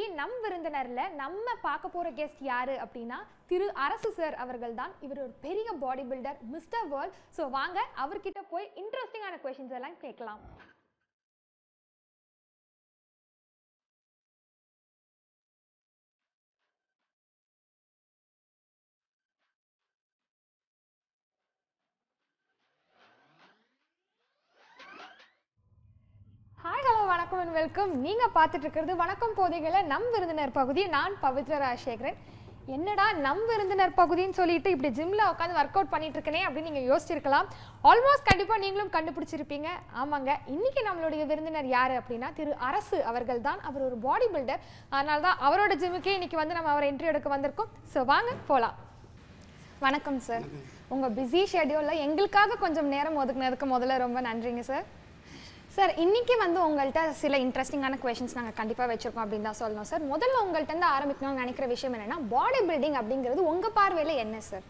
இன்னைக்கு நம் விருந்தினர்ல நம்ம பார்க்க போற கெஸ்ட் யாரு அப்படின்னா திரு அரசு சார் அவர்கள் தான் இவர் ஒரு பெரிய body builder mister world so வாங்க அவர்கிட்ட போய் இன்ட்ரெஸ்டிங்கான கொஷின்ஸ் எல்லாம் கேட்கலாம். வணக்கம் அண்ட் வெல்கம் நீங்கள் பார்த்துட்டு இருக்கிறது வணக்கம் போதைகளை நம் விருந்தினர் பகுதி. நான் பவித்ரா ராஜசேகரன். என்னடா நம் விருந்தினர் பகுதின்னு சொல்லிட்டு இப்படி ஜிம்ல உட்காந்து ஒர்க் அவுட் பண்ணிட்டு இருக்கனே அப்படின்னு நீங்க யோசிச்சிருக்கலாம். ஆல்மோஸ்ட் கண்டிப்பா நீங்களும் கண்டுபிடிச்சிருப்பீங்க. ஆமாங்க. இன்னைக்கு நம்மளுடைய விருந்தினர் யாரு அப்படின்னா திரு அரசு அவர்கள் தான். அவர் ஒரு பாடி பில்டர் அதனால தான் அவரோட ஜிம்முக்கே இன்னைக்கு வந்து நம்ம அவரை இன்டர்வியூ எடுக்க வந்திருக்கோம். ஸோ வாங்க போகலாம் வணக்கம் சார் உங்க பிஸி ஷெடியூலில் எங்களுக்காக கொஞ்சம் நேரம் ஒதுக்குனதுக்கு முதல்ல ரொம்ப நன்றிங்க சார் சார் இன்னைக்கு வந்து உங்கள்கிட்ட சில இன்ட்ரெஸ்டிங்கான கொஷின்ஸ் நாங்கள் கண்டிப்பாக வச்சிருக்கோம் அப்படின்னு தான் சொல்லணும் சார் முதல்ல உங்கள்கிட்ட இருந்து ஆரம்பிக்கணும்னு நினைக்கிற விஷயம் என்னன்னா பாடி பில்டிங் அப்படிங்கிறது உங்கள் பார்வையில் என்ன சார்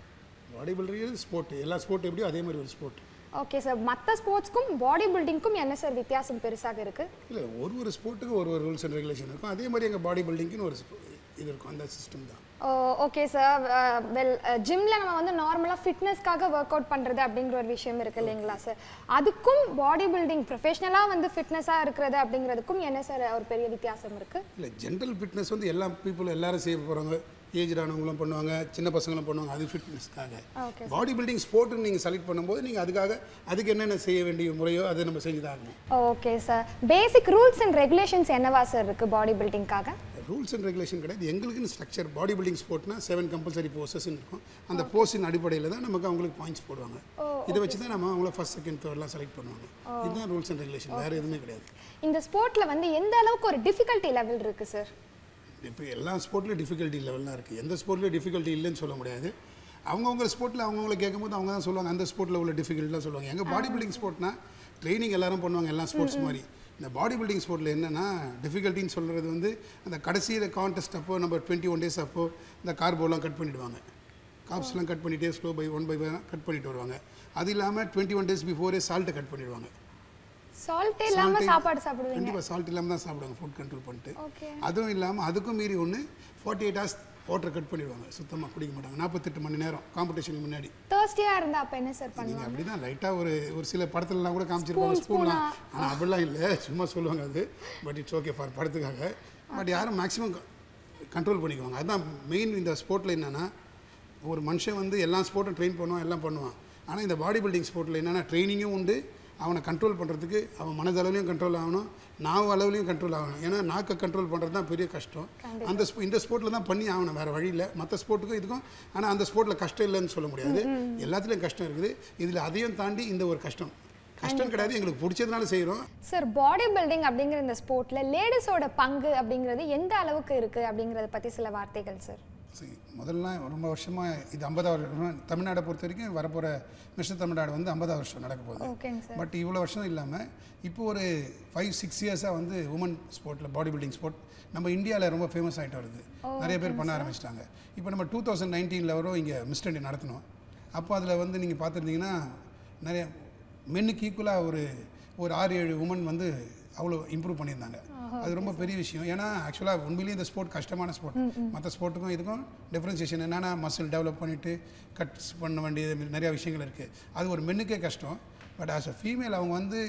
பாடி பில்டரிங் ஸ்போர்ட் எல்லா ஸ்போர்ட் எப்படியோ அதே மாதிரி ஒரு ஸ்போர்ட் ஓகே சார் மற்ற ஸ்போர்ட்ஸ்க்கும் பாடி பில்டிங்க்கும் என்ன சார் வித்தியாசம் பெருசாக இருக்கு? இல்லை ஒரு ஒரு ஸ்போர்ட்டுக்கு ஒரு ஒரு ரூல்ஸ் அண்ட் ரெகுலேஷன் இருக்கும். அதே மாதிரி எங்கள் பாடி பில்டிங்க்குன்னு ஒரு இது இருக்கும். அந்த சிஸ்டம் தான். ஓகே சார் வெல் ஜிம்ல நம்ம வந்து நார்மலாக ஃபிட்னஸ்க்காக ஒர்க் அவுட் பண்ணுறது அப்படிங்கிற ஒரு விஷயம் இருக்கு இல்லைங்களா சார் அதுக்கும் பாடி பில்டிங் ப்ரொஃபஷனலாக வந்து ஃபிட்னஸாக இருக்கிறது அப்படிங்கிறதுக்கும் என்ன சார் ஒரு பெரிய வித்தியாசம் இருக்கு? இல்லை ஜென்ரல் ஃபிட்னஸ் வந்து எல்லா பீப்புளும் எல்லாரும் செய்ய போகிறாங்க ஏஜ் ஆனவங்களும் பண்ணுவாங்க சின்ன பசங்களும் பண்ணுவாங்க அது ஃபிட்னஸ்க்காக ஓகே பாடி பில்டிங் ஸ்போர்ட்னு நீங்கள் செலக்ட் பண்ணும்போது நீங்கள் அதுக்காக அதுக்கு என்னென்ன செய்ய வேண்டிய முறையோ அதை நம்ம செஞ்சு தான் okay sir basic rules and regulations என்னவா சார் இருக்கு பாடி பில்டிங்காக ரூல்ஸ் அண்ட் ரெகுலேஷன் கிடையாது. எங்களுக்குன்னு ஸ்ட்ரக்சர் பாடி பில்டிங் ஸ்போர்ட்னா செவன் கம்பல்சரி போசஸ்ன்னு இருக்கும். அந்த போஸின் அடிப்படையில் தான் நமக்கு அவங்களுக்கு பாயிண்ட்ஸ் போடுவாங்க. இதை வச்சு தான் நம்ம அவங்கள ஃபர்ஸ்ட் செகண்ட் தேர்ட்லாம் செலக்ட் பண்ணுவாங்க. இதுதான் ரூல்ஸ் அண்ட் ரெகுலேஷன் வேறு எதுவுமே கிடையாது. இந்த ஸ்போர்ட்ல வந்து எந்த அளவுக்கு ஒரு டிஃபிகல்ட்டி லெவல் இருக்கு சார் இப்போ எல்லா ஸ்போர்ட்லேயும் டிஃபிகல்ட்டி லெவல்லாம் இருக்குது எந்த ஸ்போர்ட்லேயும் டிஃபிகல்ட்டி இல்லைன்னு சொல்ல முடியாது. அவங்கவுங்க ஸ்போர்ட்டில் அவங்கவுங்கள கேட்கும்போது அவங்க தான் சொல்லுவாங்க அந்த ஸ்போர்ட்டில் உள்ள டிஃபிகல்ட்டிலாம் சொல்லுவாங்க. எங்கள் பாடி பில்டிங் ஸ்போர்ட்னா ட்ரைனிங் எல்லாரும் பண்ணுவாங்க எல்லா ஸ்போர்ட்ஸ் மாதிரி. இந்த பாடி பில்டிங் ஸ்போர்ட்டில் என்னென்னா டிஃபிகல்ட்டின்னு சொல்கிறது வந்து அந்த கடைசியில் கான்டெஸ்ட் அப்போ நம்ம டுவெண்ட்டி ஒன் டேஸ் அப்போ இந்த கார்போலாம் கட் பண்ணிவிடுவாங்க காப்ஸ்லாம் கட் பண்ணிட்டே slow by one by cut பண்ணிட்டு வருவாங்க. அது இல்லாமல் டுவெண்ட்டி ஒன் டேஸ் பிஃபோரே சால்ட்டை கட் பண்ணிடுவாங்க சால்ட்டே இல்லாம சாப்பாடு சாப்பிடுவீங்க. கண்டிப்பாக சால்ட் இல்லாமல் தான் சாப்பிடுவாங்க ஃபுட் கண்ட்ரோல் பண்ணிட்டு. அதுவும் இல்லாமல் அதுக்கும் மீறி ஒன்று forty eight hours water cut பண்ணிடுவாங்க. சுத்தமாக குடிக்க மாட்டாங்க. நாற்பத்தெட்டு மணி நேரம் காம்படிஷனுக்கு முன்னாடி. தேர்ஸ்டியா இருந்தா அப்ப என்ன சார் பண்ணுவாங்க? அப்படி தான் லைட்டாக ஒரு ஒரு சில படத்துலலாம் கூட காமிச்சிருப்பாங்க. ஸ்பூன்லாம் ஆனால் அப்படிலாம் இல்லை. சும்மா சொல்லுவாங்க அது. பட் இட்ஸ் ஓகே ஃபார் படத்துக்காக. பட் யாரும் மேக்ஸிமம் கண்ட்ரோல் பண்ணிக்குவாங்க. அதுதான் மெயின் இந்த ஸ்போர்ட்டில் என்னென்னா ஒரு மனுஷன் வந்து எல்லா ஸ்போர்ட்டும் ட்ரெயின் பண்ணுவான் எல்லாம் பண்ணுவான். ஆனால் இந்த பாடி பில்டிங் ஸ்போர்ட்டில் என்னென்னா ட்ரைனிங்கும் உண்டு அவனை கண்ட்ரோல் பண்ணுறதுக்கு அவன் மனதளவுலையும் கண்ட்ரோல் ஆகணும் நாவு அளவுலையும் கண்ட்ரோல் ஆகணும். ஏன்னா நாக்கை கண்ட்ரோல் பண்ணுறது தான் பெரிய கஷ்டம். அந்த இந்த ஸ்போர்ட்டில் தான் பண்ணி ஆகணும் வேறு வழி இல்லை. மற்ற ஸ்போர்ட்டுக்கும் இதுக்கும் ஆனால் அந்த ஸ்போர்ட்டில் கஷ்டம் இல்லைன்னு சொல்ல முடியாது. எல்லாத்துலேயும் கஷ்டம் இருக்குது. இதில் அதையும் தாண்டி இந்த ஒரு கஷ்டம். கஷ்டம் கிடையாது. எங்களுக்கு பிடிச்சதுனால செய்கிறோம் சார் பாடி பில்டிங் அப்படிங்கிற இந்த ஸ்போர்ட்ல லேடிஸோட பங்கு அப்படிங்கிறது எந்த அளவுக்கு இருக்கு அப்படிங்கறத பத்தி சில வார்த்தைகள் சார் சரி முதல்ல ரொம்ப வருஷமாக இது ஐம்பதாவது வருஷம் தமிழ்நாடை பொறுத்த வரைக்கும் வரப்போகிற மிஸ்டர் தமிழ்நாடு வந்து ஐம்பதாவது வருஷம் நடக்க போகுது. பட் இவ்வளோ வருஷம் இல்லாமல் இப்போ ஒரு ஃபைவ் சிக்ஸ் இயர்ஸாக வந்து உமன் ஸ்போர்ட்டில் பாடி பில்டிங் ஸ்போர்ட் நம்ம இந்தியாவில் ரொம்ப ஃபேமஸ் ஆகிட்டு வருது. நிறைய பேர் பண்ண ஆரம்பிச்சிட்டாங்க. இப்போ நம்ம டூ தௌசண்ட் நைன்டீனில் வரும் இங்கே மிஸ்டர் இண்டியா நடத்தினோம் அப்போ அதில் வந்து நீங்கள் பார்த்துருந்தீங்கன்னா நிறைய மென்னுக்கு ஈக்குவலாக ஒரு ஒரு ஆறு ஏழு உமன் வந்து அவ்வளோ இம்ப்ரூவ் பண்ணியிருந்தாங்க. அது ரொம்ப பெரிய விஷயம். ஏன்னா ஆக்சுவலாக உண்மையிலேயே இந்த ஸ்போர்ட் கஷ்டமான ஸ்போர்ட் மற்ற ஸ்போர்ட்டுக்கும் இதுக்கும் டிஃப்ரென்சியேஷன் என்னென்னா மசில் டெவலப் பண்ணிவிட்டு கட்ஸ் பண்ண வேண்டியது நிறையா விஷயங்கள் இருக்குது அது ஒரு மென்னுக்கே கஷ்டம். பட் ஆஸ் அ ஃபீமேல் அவங்க வந்து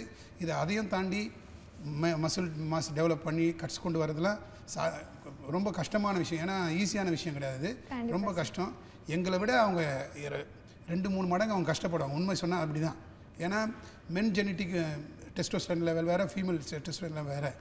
இதை அதையும் தாண்டி மசில் மாஸ் டெவலப் பண்ணி கட்ஸ் கொண்டு வரதுலாம் சா ரொம்ப கஷ்டமான விஷயம். ஏன்னா ஈஸியான விஷயம் கிடையாது. ரொம்ப கஷ்டம். எங்களை விட அவங்க ரெண்டு மூணு மடங்கு அவங்க கஷ்டப்படுவாங்க. உண்மை சொன்னால் அப்படி தான் ஏன்னா மென் ஜெனட்டிக் டெஸ்டோஸ்டரன் லெவல் வேறு ஃபீமேல் டெஸ்டோஸ்டரன் லெவல் வேறு.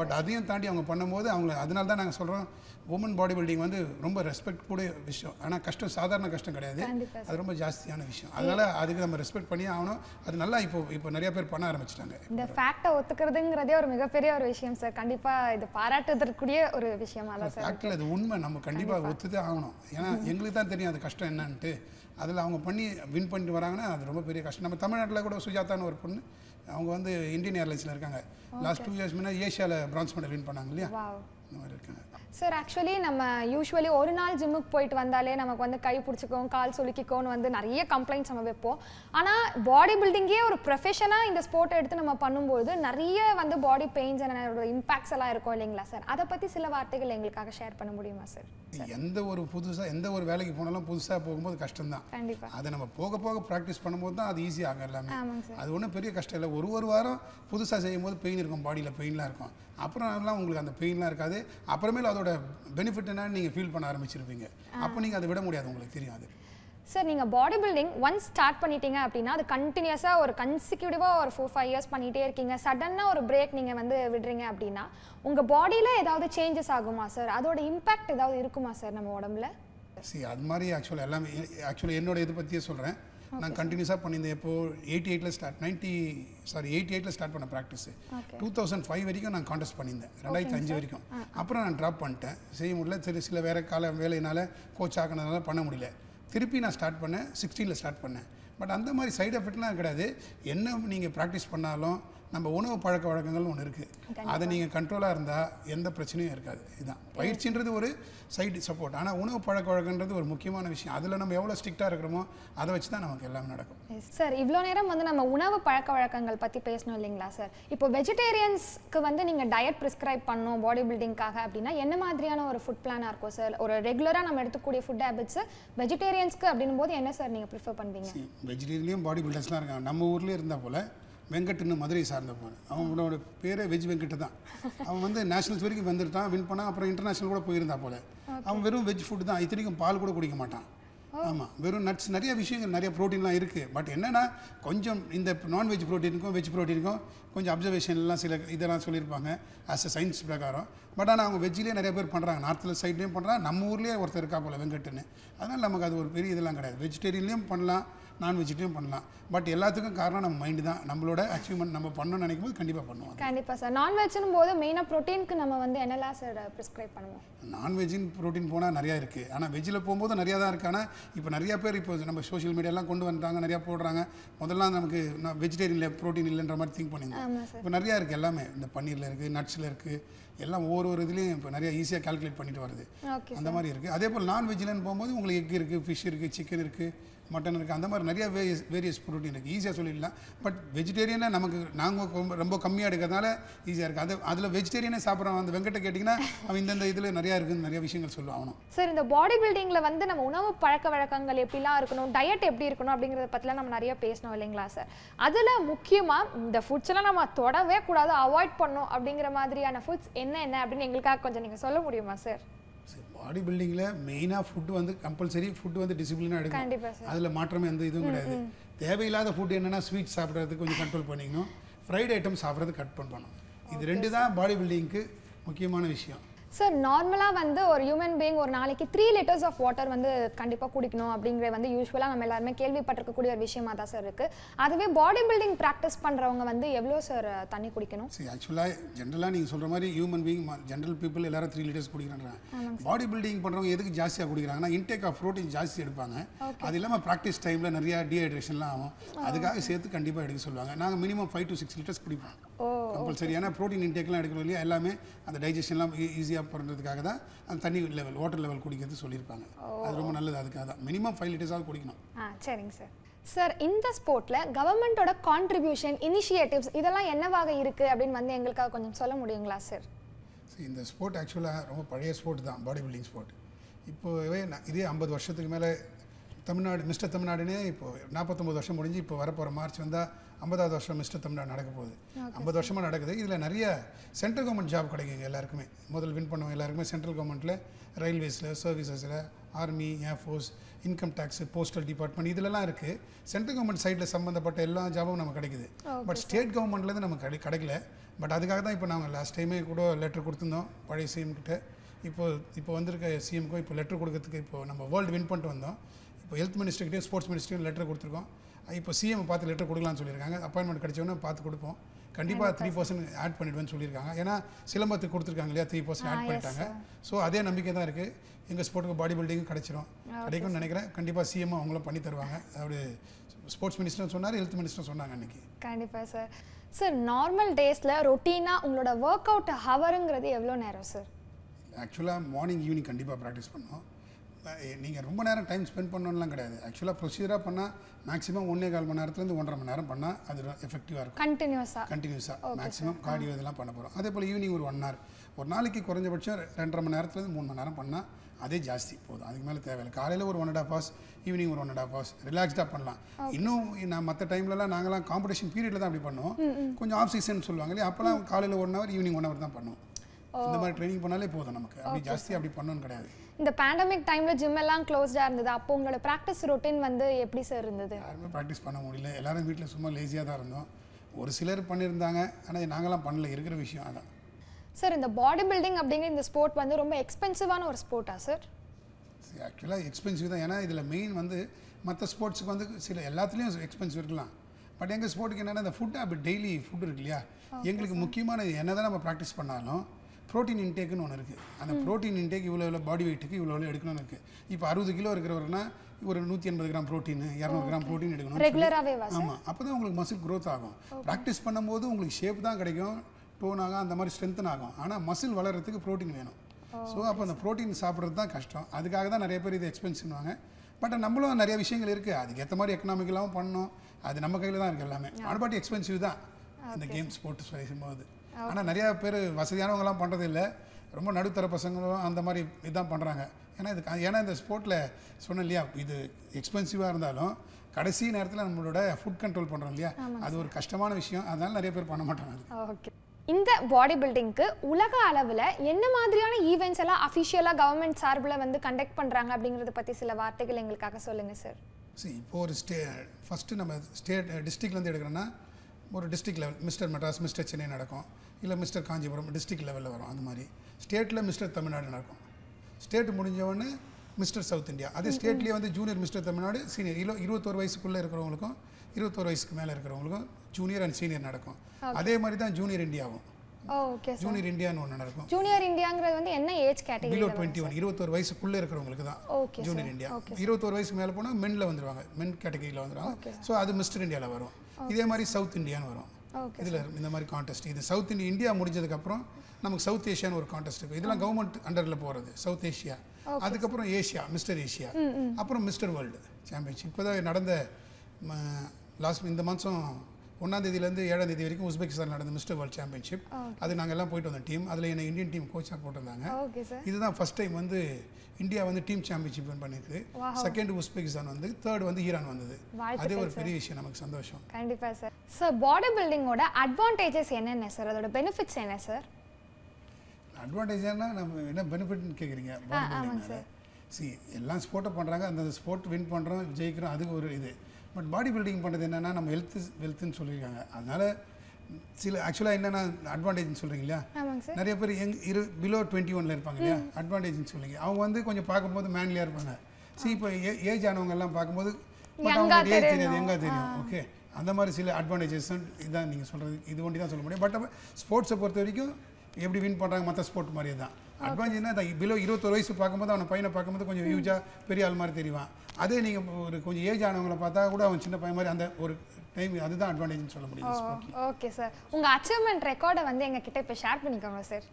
பட் அதையும் தாண்டி அவங்க பண்ணும்போது அவங்க அதனால தான் நாங்கள் சொல்கிறோம் உமன் பாடி பில்டிங் வந்து ரொம்ப ரெஸ்பெக்ட் கூட விஷயம். ஆனால் கஷ்டம் சாதாரண கஷ்டம் கிடையாது. அது ரொம்ப ஜாஸ்தியான விஷயம். அதனால அதுக்கு நம்ம ரெஸ்பெக்ட் பண்ணி ஆகணும். அது நல்லா இப்போ இப்போ நிறைய பேர் பண்ண ஆரம்பிச்சிட்டாங்க. இந்த ஃபேக்டை ஒத்துக்கிறதுங்கிறதே ஒரு மிகப்பெரிய ஒரு விஷயம் சார். கண்டிப்பா இது பாராட்டுதற்குரிய ஒரு விஷயமா தான் சார் ஃபேக்டில் அது உண்மை. நம்ம கண்டிப்பாக ஒத்துதான் ஆகணும். ஏன்னா எங்களுக்கு தான் தெரியும் அது கஷ்டம் என்னன்ட்டு. அதில் அவங்க பண்ணி வின் பண்ணிட்டு வராங்கன்னா அது ரொம்ப பெரிய கஷ்டம். நம்ம தமிழ்நாட்டில் கூட சுஜாதான்னு ஒரு பொண்ணு அவங்க வந்து இந்தியன் ஏர்லைன்ஸில் இருக்காங்க. லாஸ்ட் டூ இயர்ஸ் முன்னாடி ஏஷியாவில் பிரான்ஸ் மெடல் வின் பண்ணாங்க இல்லையா? இந்த மாதிரி இருக்காங்க. சார் ஆக்சுவலி நம்ம யூஸ்வலி ஒரு நாள் ஜிம்முக்கு போயிட்டு வந்தாலே நமக்கு வந்து கை பிடிச்சிக்கும் கால் சுலுக்கிக்கோன்னு வந்து நிறைய கம்ப்ளைண்ட்ஸ் நம்ம வைப்போம். ஆனால் பாடி பில்டிங்கே ஒரு ப்ரொஃபஷனாக இந்த ஸ்போர்ட்டை எடுத்து நம்ம பண்ணும்போது நிறைய வந்து பாடி பெயின்ஸ் அண்ட் இம்பாக்ட்ஸ் எல்லாம் இருக்கும் இல்லைங்களா சார் அதை பற்றி சில வார்த்தைகள் எங்களுக்காக ஷேர் பண்ண முடியுமா சார் எந்த ஒரு புதுசாக எந்த ஒரு வேலைக்கு போனாலும் புதுசாக போகும்போது கஷ்டம்தான். அதை நம்ம போக போக ப்ராக்டிஸ் பண்ணும்போது தான் அது ஈஸியாகும் எல்லாமே. அது ஒன்றும் பெரிய கஷ்டம் இல்லை. ஒரு ஒரு வாரம் புதுசாக செய்யும் போது பெயின் இருக்கும் பாடியில் பெயின்லாம் இருக்கும். அப்புறம் எல்லாம் உங்களுக்கு அந்த பெயின்லாம் இருக்காது. அப்புறமேல அதோட பெனிஃபிட் என்னன்னு நீங்கள் ஃபீல் பண்ண ஆரம்பிச்சிருப்பீங்க. அப்போ நீங்கள் அதை விட முடியாது உங்களுக்கு தெரியும் அது. சார் நீங்கள் பாடி பில்டிங் ஒன்ஸ் ஸ்டார்ட் பண்ணிட்டீங்க அப்படின்னா அது கண்டினியூஸாக ஒரு கன்சிக்யூட்டிவாக ஒரு ஃபோர் ஃபைவ் இயர்ஸ் பண்ணிகிட்டே இருக்கீங்க. சடனாக ஒரு பிரேக் நீங்கள் வந்து விடுறீங்க அப்படின்னா உங்கள் பாடியில் ஏதாவது சேஞ்சஸ் ஆகுமா சார் அதோட இம்பாக்ட் ஏதாவது இருக்குமா சார் நம்ம உடம்புல? சரி அது மாதிரி ஆக்சுவலாக எல்லாமே ஆக்சுவலி என்னோட இது பற்றியே சொல்கிறேன் நான் கண்டினியூஸாக பண்ணியிருந்தேன் இப்போ எயிட்டி எயிட்டில் ஸ்டார்ட் நைன்ட்டி சாரி எயிட்டி எயிட்டில் ஸ்டார்ட் பண்ண ப்ராக்டிஸ் டூ தௌசண்ட் ஃபைவ் வரைக்கும் நான் காண்டெஸ்ட் பண்ணியிருந்தேன். ரெண்டாயிரத்தி அஞ்சு வரைக்கும். அப்புறம் நான் ட்ராப் பண்ணிட்டேன். செய்ய முடியல. சரி சில வேற கால வேலையினால கோச் ஆக்கினதுனால பண்ண முடியல. திருப்பி நான் ஸ்டார்ட் பண்ணேன் சிக்ஸ்டீனில் ஸ்டார்ட் பண்ணேன். பட் அந்த மாதிரி சைடு எஃபெக்ட்லாம் கிடையாது. என்ன நீங்கள் ப்ராக்டிஸ் பண்ணாலும் நம்ம உணவு பழக்க வழக்கங்கள் ஒன்று இருக்குது அதை நீங்கள் கண்ட்ரோலாக இருந்தால் எந்த பிரச்சனையும் இருக்காது. இதுதான். பயிற்சின்றது ஒரு சைடு சப்போர்ட் ஆனால் உணவு பழக்க வழக்கன்றது ஒரு முக்கியமான விஷயம். அதில் நம்ம எவ்வளோ ஸ்ட்ரிக்டாக இருக்கிறோமோ அதை வச்சு தான் நமக்கு எல்லாமே நடக்கும். சார் இவ்வளோ நேரம் வந்து நம்ம உணவு பழக்க வழக்கங்கள் பற்றி பேசணும் இல்லைங்களா சார் இப்போ வெஜிடேரியன்ஸ்க்கு வந்து நீங்கள் டயட் ப்ரிஸ்கிரைப் பண்ணணும் பாடி பில்டிங்காக அப்படின்னா என்ன மாதிரியான ஒரு ஃபுட் பிளானாக இருக்கும் சார் ஒரு ரெகுலராக நம்ம எடுத்துக்கூடிய ஃபுட் ஹேபிட்ஸ் வெஜிடேரியன்ஸ்க்கு அப்படின்னும் போது என்ன சார் நீங்கள் ப்ரிஃபர் பண்ணுவீங்க? வெஜிடேரியன்லேயும் பாடி பில்டர்ஸ்லாம் இருக்காங்க. நம்ம ஊர்லேயே இருந்தால் போல் வெங்கட்னு மதுரை சார்ந்த போன அவனோட பேரே வெஜ் வெங்கட் தான். அவன் வந்து நேஷனல்ஸ் வரைக்கும் வந்துட்டான் வின் பண்ணான் அப்புறம் இன்டர்நேஷனல் கூட போயிருந்தா போல. அவன் வெறும் வெஜ் ஃபுட் தான். இத்தனைக்கும் பால் கூட குடிக்க மாட்டான். ஆமாம் வெறும் நட்ஸ் நிறைய விஷயங்கள் நிறைய ப்ரோட்டீன்லாம் இருக்குது பட் என்னென்னா கொஞ்சம் இந்த நான்வெஜ் ப்ரோட்டீனுக்கும் வெஜ் ப்ரோட்டீனுக்கும் கொஞ்சம் அப்சர்வேஷன்லாம் சில இதெல்லாம் சொல்லியிருப்பாங்க ஆஸ் அ சயின்ஸ் பிரகாரம். பட் ஆனால் அவங்க வெஜ்லேயே நிறைய பேர் பண்ணுறாங்க நார்த்தில் சைட்லேயும் பண்ணுறாங்க நம்ம ஊர்லேயே ஒருத்தர் இருக்கா போல் வெங்கட்னு அதனால் நமக்கு அது ஒரு பெரிய இதெல்லாம் கிடையாது. வெஜிடேரியன்லேயும் பண்ணலாம். நான் வெஜிடேரியன் பண்ணலாம். பட் எல்லாத்துக்கும் காரணம் நம்ம மைண்டு தான். நம்மளோட அச்சீவ்மெண்ட் நம்ம பண்ணணும்னு நினைக்கும் போது கண்டிப்பாக பண்ணுவோம். கண்டிப்பாக சார் நான்வெஜ்னும் போது மெயினாக ப்ரோட்டீனுக்கு நம்ம வந்து என்னெல்லாம் சார் ப்ரிஸ்கிரைப் பண்ணுவோம்? நான்வெஜ்ஜின் ப்ரோட்டீன் போனால் நிறையா இருக்குது ஆனால் வெஜ்ஜில் போகும்போது நிறையா தான் இருக்குது ஆனால் இப்போ நிறையா பேர் இப்போ நம்ம சோஷியல் மீடியாலாம் கொண்டு வந்துட்டாங்க. நிறையா போடுறாங்க. முதல்ல நமக்கு நான் வெஜிடேரியனில் ப்ரோட்டீன் இல்லைன்ற மாதிரி திங்க் பண்ணியிருந்தேன் இப்போ நிறையா இருக்குது எல்லாமே. இந்த பன்னீரில் இருக்குது நட்ஸில் இருக்குது எல்லாம் ஒவ்வொரு ஒரு இதுலேயும் இப்போ நிறைய ஈஸியாக கால்குலேட் பண்ணிட்டு வருது. அந்த மாதிரி இருக்குது அதே போல் நான்வெஜ்லன்னு போகும்போது உங்களுக்கு எக் இருக்குது ஃபிஷ் இருக்குது சிக்கன் இருக்குது மட்டன் இருக்குது அந்த மாதிரி நிறைய வேரியஸ் வேரியஸ் ப்ரோட்டீன் இருக்குது ஈஸியாக சொல்லிடலாம். பட் வெஜிடேரியனில் நமக்கு நாங்கள் ரொம்ப ரொம்ப கம்மியாக எடுக்கிறதுனால ஈஸியாக இருக்குது அது அதில் வெஜிடேரியனே சாப்பிட்றோம். அந்த வெங்கட்ட கேட்டிங்கன்னா அவன் இந்தந்த இதில் நிறையா இருக்குன்னு நிறைய விஷயங்கள் சொல்லுவாங்க சார் இந்த பாடி பில்டிங்கில் வந்து நம்ம உணவு பழக்க வழக்கங்கள் எப்படிலாம் இருக்கணும் டயட் எப்படி இருக்கணும் அப்படிங்கிறத பற்றிலாம் நம்ம நிறைய பேசணும் இல்லைங்களா சார் அதில் முக்கியமாக இந்த ஃபுட்ஸ் எல்லாம் நம்ம தொடவே கூடாது அவாய்ட் பண்ணும் அப்படிங்கிற மாதிரியான ஃபுட்ஸ் என்ன என்ன அப்படின்னு எங்களுக்காக கொஞ்சம் நீங்கள் சொல்ல முடியுமா சார் பாடி பில்டிங்கில் மெயினாக ஃபுட்டு வந்து கம்பல்சரி ஃபுட்டு வந்து டிசிப்ளினாக எடுக்கணும். சார் அதில் மாற்றமே எந்த இதுவும் கிடையாது. தேவையில்லாத ஃபுட் என்னென்னா ஸ்வீட் சாப்பிட்றதுக்கு கொஞ்சம் கண்ட்ரோல் பண்ணிக்கணும். ஃப்ரைட் ஐட்டம் சாப்பிட்றது கட் பண்ணணும். இது ரெண்டு தான் பாடி பில்டிங்க்கு முக்கியமான விஷயம். சார் நார்மலாக வந்து ஒரு ஹியூமன் பீயிங் ஒரு நாளைக்கு த்ரீ லிட்டர்ஸ் ஆஃப் வாட்டர் வந்து கண்டிப்பாக குடிக்கணும் அப்படிங்கிற வந்து யூஸ்வலாக நம்ம எல்லாருமே கேள்விப்பட்டிருக்கக்கூடிய ஒரு விஷயமா தான் சார் இருக்குது அதுவே பாடி பில்டிங் ப்ராக்டிஸ் பண்ணுறவங்க வந்து எவ்வளோ சார் தண்ணி குடிக்கணும்? சரி ஆக்சுவலாக ஜென்ரலாக நீங்கள் சொல்கிற மாதிரி ஹியூமன் பீங் ஜென்ரல் பீப்புள் எல்லாரும் த்ரீ லிட்டர்ஸ் குடிக்கிறாங்க. பாடி பில்டிங் பண்ணுறவங்க எதுக்கு ஜாஸ்தியாக குடிக்கிறாங்கன்னா இன்டேக் ஆஃப் ப்ரோட்டீன் ஜாஸ்தி எடுப்பாங்க. அது இல்லாமல் ப்ராக்டிஸ் டைமில் நிறையா டீஹைட்ரேஷன்லாம் ஆகும். அதுக்காக சேர்த்து கண்டிப்பாக எடுக்க சொல்லுவாங்க. நாங்கள் minimum five to six litres குடிப்போம். கம்பல்சரி. ஏன்னா ப்ரோட்டீன் இன்டேக்லாம் எடுக்கணும் இல்லையா? எல்லாமே அந்த டைஜஷன்லாம் ஈஸியாக பண்ணுறதுக்காக தான் அந்த தண்ணி லெவல் வாட்டர் லெவல் குடிக்கிறது சொல்லியிருப்பாங்க. அது ரொம்ப நல்லது. அதுக்காக தான். மினிமம் ஃபைவ் லிட்டர்ஸாக குடிக்கணும். ஆ சரிங்க சார். சார் இந்த ஸ்போர்ட்டில் கவர்மெண்ட்டோட கான்ட்ரிபியூஷன் இனிஷியேட்டிவ்ஸ் இதெல்லாம் என்னவாக இருக்குது அப்படின்னு வந்து எங்களுக்காக கொஞ்சம் சொல்ல முடியுங்களா சார்? இந்த ஸ்போர்ட் ஆக்சுவலாக ரொம்ப பழைய ஸ்போர்ட் தான். பாடி பில்டிங் ஸ்போர்ட் இப்போவே இதே ஐம்பது வருஷத்துக்கு மேலே தமிழ்நாடு மிஸ்டர் தமிழ்நாடுனே இப்போ நாற்பத்தொம்பது வருஷம் முடிஞ்சு இப்போ வரப்போகிற மார்ச் வந்தால் ஐம்பதாவது வருஷம் மிஸ்டர் தமிழ்நாடு நடக்க போகுது. ஐம்பது வருஷமாக நடக்குது. இதில் நிறைய சென்ட்ரல் கவர்மெண்ட் ஜாப் கிடைக்குங்க எல்லாருக்குமே. முதல் வின் பண்ணவங்க எல்லாருக்குமே சென்ட்ரல் கவர்மெண்ட்டில் ரயில்வேஸில் சர்வீசஸில் army air force income tax postal department இதிலலாம் இருக்குது சென்ட்ரல் கவர்மெண்ட் சைடில் சம்மந்தப்பட்ட எல்லா ஜாபும் நமக்கு கிடைக்குது. பட் ஸ்டேட் கவர்மெண்ட்லேருந்து நமக்கு கிடை கிடைக்கல. பட் அதுக்காக தான் இப்போ நாங்கள் லாஸ்ட் டைமே கூட லெட்டர் கொடுத்துருந்தோம். பழைய சிஎம் கிட்ட. இப்போ இப்போ வந்திருக்க சிஎம்க்கும் இப்போ லெட்டர் கொடுக்கறதுக்கு இப்போ நம்ம வேர்ல்டு வின் பண்ணிட்டு வந்தோம். இப்போ ஹெல்த் மினிஸ்டர்கிட்டயும் ஸ்போர்ட்ஸ் மினிஸ்டர்கிட்டையும் லெட்டர் கொடுத்துருக்கோம். இப்போ சிஎம் பார்த்து லெட்டர் கொடுக்கலாம்னு சொல்லியிருக்காங்க. அப்பாயின்மெண்ட் கிடைச்சவொன்னே பார்த்து கொடுப்போம். கண்டிப்பாக த்ரீ பர்சன்ட் ஆட் பண்ணிடுவேன்னு சொல்லியிருக்காங்க. ஏன்னா சிலம்பத்துக்கு கொடுத்துருக்காங்க இல்லையா? த்ரீ பர்சன்ட் ஆட் பண்ணிட்டாங்க. ஸோ அதே நம்பிக்கை தான் இருக்குது எங்கள் ஸ்போர்ட்டுக்கு பாடி பில்டிங்கும் கிடைச்சிரும். கிடைக்கும்னு நினைக்கிறேன். கண்டிப்பாக சிஎம் அவங்களும் பண்ணி தருவாங்க. அவர் ஸ்போர்ட்ஸ் மினிஸ்டரும் சொன்னார் ஹெல்த் மினிஸ்டரும் சொன்னாங்க அன்றைக்கி கண்டிப்பாக சார் சார் நார்மல் டேஸில் ரொட்டீனாக உங்களோட ஒர்க் அவுட் ஹவருங்கிறது எவ்வளோ நேரம் சார் ஆக்சுவலாக மார்னிங் ஈவினிங் கண்டிப்பாக ப்ராக்டிஸ் பண்ணோம் நீங்கள் ரொம்ப நேரம் டைம் ஸ்பெண்ட் பண்ணணும்லாம் கிடையாது. ஆக்சுவலாக ப்ரொசீஜராக பண்ணால் மேக்ஸிமம் ஒன்றே கால் மணி நேரத்துலேருந்து ஒன்றரை மணி நேரம் பண்ணால் அது எஃபெக்டிவாக இருக்கும். கண்டினியூஸா கண்டினியூஸாக மேக்ஸிமம் கார்டியோ இதெல்லாம் பண்ண போகிறோம் அதே போல் ஈவினிங் ஒரு ஒன் ஹவர் ஒரு நாளைக்கு குறைஞ்சபட்சம் ரெண்டரை மணி நேரத்துலேருந்து மூணு மணி நேரம் பண்ணால் அதே ஜாஸ்தி. போதும். அதுக்கு மேலே தேவையில்லை. காலையில் ஒரு one and half hours evening ஒரு ஒன் அண்ட் ஹாஃப் ஹவர்ஸ் ரிலாக்ஸ்டாக பண்ணலாம். இன்னும் நான் மற்ற டைம்லலாம் நாங்களாம் காம்படிஷன் பீரியடில் தான் அப்படி பண்ணுவோம். கொஞ்சம் ஆஃப் சீசன் சொல்லுவாங்க இல்லையா? அப்போலாம் காலையில் one hour evening one hour தான் பண்ணுவோம். இந்த மாதிரி ட்ரைனிங் பண்ணாலே போதும் நமக்கு. அப்படி ஜாஸ்தி அப்படி பண்ணணும்னு கிடையாது. இந்த பேண்டமிக் டைம்ல ஜிம் எல்லாம் க்ளோஸ்டா இருந்தது? அப்போ உங்களோட ப்ராக்டிஸ் ரொட்டீன் வந்து எப்படி சார் இருந்தது? யாருமே ப்ராக்டிஸ் பண்ண முடியல. எல்லாரும் வீட்டில் சும்மா லேசியாக தான் இருந்தோம். ஒரு சிலர் பண்ணியிருந்தாங்க. ஆனால் நாங்களாம் பண்ணல. இருக்கிற விஷயம் அதான். சார் இந்த பாடி பில்டிங் அப்படிங்கிற இந்த ஸ்போர்ட் வந்து ரொம்ப எக்ஸ்பென்சிவான ஒரு ஸ்போர்ட்டா சார் ஆக்சுவலாக எக்ஸ்பென்சிவ் தான். ஏன்னா இதில் மெயின் வந்து மற்ற ஸ்போர்ட்ஸுக்கு வந்து சில எல்லாத்துலேயும் எக்ஸ்பென்சிவ் இருக்கலாம். பட் எங்கள் ஸ்போர்ட்டுக்கு என்னென்னா இந்த ஃபுட் அப்படி டெய்லி ஃபுட் இருக்கு இல்லையா? எங்களுக்கு முக்கியமானது என்ன தான் நம்ம ப்ராக்டிஸ் பண்ணாலும் ப்ரோட்டீன் இன்டேக்குன்னு ஒன்று இருக்குது அந்த ப்ரோட்டீன் இன்டேக் இவ்வளோ இவ்வளோ பாடி வெயிட்டுக்கு இவ்வளோ இவ்வளோ எடுக்கணும்னு இருக்குது இப்போ அறுபது கிலோ இருக்கிறவர்னா ஒரு நூற்றி எண்பது கிராம் ப்ரோட்டீன் இரநூறு கிராம் ப்ரோட்டீன் எடுக்கணும் ஆமாம் அப்போ தான் உங்களுக்கு மசில் growth ஆகும். ப்ராக்டிஸ் பண்ணும்போது உங்களுக்கு ஷேப் தான் கிடைக்கும். டோன் ஆகும் அந்த மாதிரி ஸ்ட்ரென்த்தன் ஆகும். ஆனால் மசில் வளர்கிறதுக்கு ப்ரோட்டீன் வேணும். ஸோ அப்போ அந்த ப்ரோட்டீன் சாப்பிட்றது தான் கஷ்டம். அதுக்காக தான் நிறைய பேர் இது எக்ஸ்பென்சிவ்வாங்க பட் நம்மளும் நிறைய விஷயங்கள் இருக்குது அதுக்கு ஏற்ற மாதிரி எக்கனாமிக்கலாகவும் பண்ணணும். அது நம்ம கையில் தான் இருக்குது எல்லாமே. ஆனால் எக்ஸ்பென்சிவ் தான். இந்த கேம் ஸ்போர்ட்ஸ் பேசும்போது ஆனால் நிறையா பேர் வசதியானவங்கலாம் பண்ணுறது இல்லை ரொம்ப நடுத்தர பசங்களும் அந்த மாதிரி இதுதான் பண்ணுறாங்க ஏன்னா இது ஏன்னா இந்த ஸ்போர்ட்டில் சொன்னேன் இல்லையா இது எக்ஸ்பென்சிவாக இருந்தாலும் கடைசி நேரத்தில் நம்மளோட ஃபுட் கண்ட்ரோல் பண்ணுறோம் இல்லையா அது ஒரு கஷ்டமான விஷயம். அதனால நிறைய பேர் பண்ண மாட்டாங்க ஓகே. இந்த பாடி பில்டிங்க்கு உலக அளவில் என்ன மாதிரியான ஈவெண்ட்ஸ் எல்லாம் அஃபிஷியலாக கவர்மெண்ட் சார்பில் வந்து கண்டக்ட் பண்ணுறாங்க அப்படிங்கிறத பற்றி சில வார்த்தைகள் எங்களுக்காக சொல்லுங்கள் சார். சரி இப்போ ஒரு ஸ்டே ஃபஸ்ட்டு நம்ம ஸ்டேட் டிஸ்ட்ரிக்ட்லேருந்து எடுக்கிறோன்னா ஒரு district level mister Madras mister Chennai நடக்கும். இல்லை மிஸ்டர் காஞ்சிபுரம் டிஸ்ட்ரிக்ட் லெவலில் வரும் அந்த மாதிரி. ஸ்டேட்டில் மிஸ்டர் தமிழ்நாடு நடக்கும். ஸ்டேட் முடிஞ்ச உடனே மிஸ்டர் சவுத் இந்தியா அதே ஸ்டேட்லேயே வந்து ஜூனியர் மிஸ்டர் தமிழ்நாடு சீனியர் இரு இருபத்தோரு வயசுக்குள்ளே இருக்கிறவங்களுக்கும் இருபத்தோரு வயசுக்கு மேலே இருக்கிறவங்களுக்கும் ஜூனியர் அண்ட் சீனியர் நடக்கும். அதே மாதிரி தான் ஜூனியர் இந்தியாவும். ஜூனியர் இந்தியான்னு ஒன்று நடக்கும். ஜூனியர் இந்தியாங்கிறது வந்து என்ன age category below twenty one இருபத்தோரு வயசுக்குள்ளே இருக்கிறவங்களுக்கு தான் ஜூனியர் இந்தியா இருபத்தோரு வயசுக்கு மேலே போனால் மென்ல வந்துருவாங்க மென் கேட்டகரியில் வந்துருவாங்க. ஸோ அது மிஸ்டர் இந்தியாவில் வரும். இதே மாதிரி சவுத் இந்தியான்னு வரும். இதில் இந்த மாதிரி கான்டெஸ்ட் இது சவுத் இந்தியா இந்தியா முடிஞ்சதுக்கப்புறம் நமக்கு சவுத் ஏஷியான்னு ஒரு கான்டெஸ்ட் இருக்குது இதெல்லாம் கவர்மெண்ட் அண்டரில் போகிறது சவுத் ஏஷியா அதுக்கப்புறம் ஏஷியா மிஸ்டர் ஏஷியா அப்புறம் மிஸ்டர் வேர்ல்டு சாம்பியன்ஷிப் இப்போ தான் நடந்த லாஸ்ட் இந்த மாதம் ஒன்றாம் தேதியிலேருந்து ஏழாம் தேதி வரைக்கும் உஸ்பெகிஸ்தான் நடந்த மிஸ்டர் வேர்ல்ட் சாம்பியன்ஷிப் அது நாங்கள் எல்லாம் போயிட்டு வந்த டீம் அதில் என்ன இந்தியன் டீம் கோச்சாக போட்டிருந்தாங்க. இதுதான் ஃபர்ஸ்ட் டைம் வந்து இந்தியா வந்து டீம் சாம்பியன்ஷிப் வின் பண்ணிருக்கு. செகண்ட் உஸ்பெகிஸ்தான் வந்து தேர்ட் வந்து ஈரான் வந்தது. அதே ஒரு பெரிய விஷயம் நமக்கு சந்தோஷம். கண்டிப்பாக சார் சார் பாடி பில்டிங்கோட அட்வான்டேஜஸ் என்னென்ன சார் அதோட பெனிஃபிட்ஸ் என்ன சார் அட்வான்டேஜ்னா நம்ம என்ன பெனிஃபிட்னு கேட்குறீங்க பாடி பில்டிங்னால சி எல்லாம் ஸ்போர்ட்டை பண்ணுறாங்க அந்த ஸ்போர்ட் வின் பண்ணுறோம் ஜெயிக்கிறோம் அதுக்கு ஒரு இது. பட் பாடி பில்டிங் பண்ணுறது என்னென்னா நம்ம ஹெல்த் வெல்த்துன்னு சொல்லியிருக்காங்க. அதனால சில ஆக்சுவலாக என்னென்ன அட்வான்டேஜ்னு சொல்கிறீங்க இல்லையா? நிறைய பேர் எங் இரு பிலோ டுவெண்ட்டி ஒனில் இருப்பாங்க இல்லையா? அட்வான்டேஜ்னு சொல்லுங்க அவங்க வந்து கொஞ்சம் பார்க்கும்போது மேன்லியாக இருப்பாங்க. சரி இப்போ ஏஜ் ஆனவங்க எல்லாம் பார்க்கும்போது பட் Young-ஆ அவங்க ஏஜ் தெரியாது. எங்கே தெரியும். ஓகே அந்த மாதிரி சில அட்வான்டேஜஸ் இதுதான் நீங்கள் சொல்கிறது இது ஒண்டி தான் சொல்ல முடியும். பட் ஸ்போர்ட்ஸை பொறுத்த வரைக்கும் எப்படி வின் பண்ணுறாங்க மற்ற ஸ்போர்ட் மாதிரியே தான். அட்வான்டேஜ்னா பிலோ இருபத்தொரு வயசு பார்க்கும்போது அவனை பையனை பார்க்கும்போது கொஞ்சம் ஹியூஜாக பெரிய ஆள் மாதிரி தெரிவான். அதே நீங்கள் ஒரு கொஞ்சம் ஏஜ் ஆனவங்கள பார்த்தா கூட அவன் சின்ன பையன் மாதிரி அந்த ஒரு டைம் அதுதான் அட்வான்டேஜ்னு சொல்ல முடியும் ஓகே சார் உங்கள் அச்சீவ்மெண்ட் ரெக்கார்டை வந்து எங்ககிட்ட இப்போ ஷேர் பண்ணிக்கோங்க சார்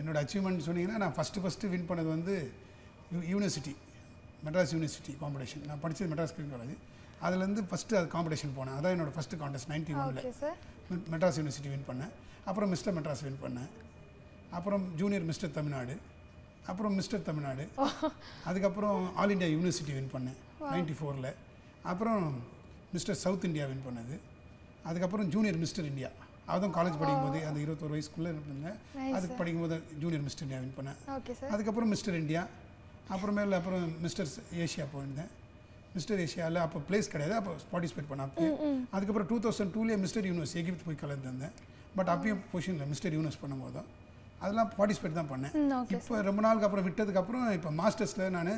என்னோட அச்சீவ்மெண்ட் சொன்னீங்கன்னா நான் ஃபஸ்ட்டு ஃபஸ்ட்டு வின் பண்ணது வந்து யூனிவர்சிட்டி மெட்ராஸ் யூனிவர்சிட்டி காம்படிஷன் நான் படித்தது மெட்ராஸ் கிரீன் காலேஜ் அதுலேருந்து ஃபஸ்ட்டு அது காம்படிஷன் போனேன். அதான் என்னோட ஃபஸ்ட்டு கான்டெஸ்ட் நைன்டி ஒனில் மெட்ராஸ் யூனிவர்சிட்டி வின் பண்ணேன். அப்புறம் மிஸ்டர் மெட்ராஸ் வின் பண்ணேன். அப்புறம் ஜூனியர் மிஸ்டர் தமிழ்நாடு அப்புறம் மிஸ்டர் தமிழ்நாடு. அதுக்கப்புறம் ஆல் இந்தியா யூனிவர்சிட்டி வின் பண்ணேன் நைன்டி ஃபோரில் அப்புறம் மிஸ்டர் சவுத் இந்தியா வின் பண்ணது. அதுக்கப்புறம் ஜூனியர் மிஸ்டர் இந்தியா அதுவும் காலேஜ் படிக்கும்போது அந்த இருபத்தொரு வயசுக்குள்ளே இருந்தேன் அதுக்கு படிக்கும்போது ஜூனியர் மிஸ்டர் இந்தியா வின் பண்ணேன். அதுக்கப்புறம் மிஸ்டர் இந்தியா அப்புறமேல அப்புறம் மிஸ்டர் ஏஷியா போயிருந்தேன். மிஸ்டர் ஏஷியாவில் அப்போ பிளேஸ் கிடையாது அப்போ பார்ட்டிசிபேட் பண்ண அப்போ அதுக்கப்புறம் டூ தௌசண்ட் டூலேயே மிஸ்டர் யூனிவர்ஸ் எகிப்து போய் கலந்துருந்தேன். பட் அப்பயும் பொசிஷனில் மிஸ்டர் யூனிவர்ஸ் பண்ணும்போது அதெல்லாம் பார்ட்டிசிபேட் தான் பண்ணேன். இப்போ ரொம்ப நாளுக்கு அப்புறம் விட்டதுக்கப்புறம் இப்போ மாஸ்டர்ஸில் நான்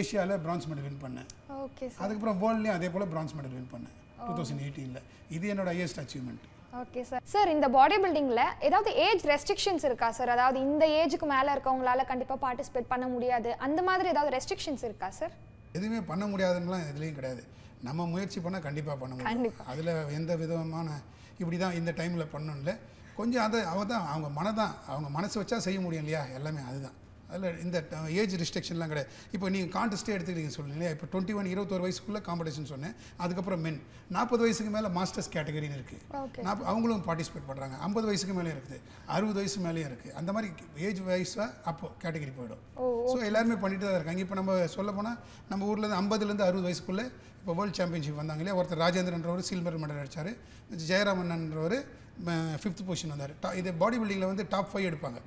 ஏஷியாவில் பிரான்ஸ் மெடல் வின் பண்ணேன். ஓகே அதுக்கப்புறம் வேர்ல்ட்லேயும் அதே போல் பிரான்ஸ் மெடல் வின் பண்ணேன். டூ தௌசண்ட் எயிட்டீனில் இது என்னோட highest achievement okay sir sir இந்த பாடி பில்டிங்கில் ஏதாவது ஏஜ் ரெஸ்ட்ரிக்ஷன்ஸ் இருக்கா சார் அதாவது இந்த ஏஜுக்கு மேலே இருக்கவங்களால கண்டிப்பாக பார்ட்டிசிபேட் பண்ண முடியாது. அந்த மாதிரி ஏதாவது ரெஸ்ட்ரிக்ஷன்ஸ் இருக்கா சார் எதுவுமே பண்ண முடியாதுன்னுலாம் எதுலேயும் கிடையாது. நம்ம முயற்சி பண்ணால் கண்டிப்பாக பண்ண முடியும். அதில் எந்த விதமான இப்படி தான் இந்த டைமில் பண்ணணும்ல. கொஞ்சம் அதை அவ தான் அவங்க மனதான் அவங்க மனசு வச்சா செய்ய முடியும் இல்லையா? எல்லாமே அதுதான். அதில் இந்த ஏஜ் ரிஸ்ட்ரிக்ஷன்லாம் கிடையாது. இப்போ நீங்கள் கான்டெஸ்ட்டே எடுத்துக்கிட்டீங்க சொல்லுங்க இல்லையா? இப்போ டுவெண்ட்டி ஒன் இருபத்தோரு வயசுக்குள்ளே காம்படிஷன் சொன்னேன். அதுக்கப்புறம் மென் நாற்பது வயசுக்கு மேலே மாஸ்டர்ஸ் கேட்டகரின்னு இருக்குது ஓகே நாற்ப அவங்களும் பார்ட்டிசிபேட் பண்ணுறாங்க ஐம்பது வயசுக்கு மேலே இருக்குது. அறுபது வயசு மேலேயும் இருக்குது அந்த மாதிரி ஏஜ் வைஸாக அப்போ கேட்டகரி போயிடும். ஸோ எல்லாருமே பண்ணிட்டு தான் இருக்காங்க. இப்போ நம்ம சொல்ல போனால் நம்ம ஊர்லேருந்து ஐம்பதுலேருந்து அறுபது வயசுக்குள்ளே இப்போ வேர்ல்டு சாம்பியன்ஷிப் வந்தாங்க இல்லையா? ஒருத்தர் ராஜேந்திரன்றவர் சில்வர் மெடல் அடிச்சார். ஜெயராமன்றவர் ஃபிஃப்த் பொசிஷன் வந்தார். டா- இது பாடி பில்டிங்கில் வந்து டாப் ஃபைவ் எடுப்பாங்க.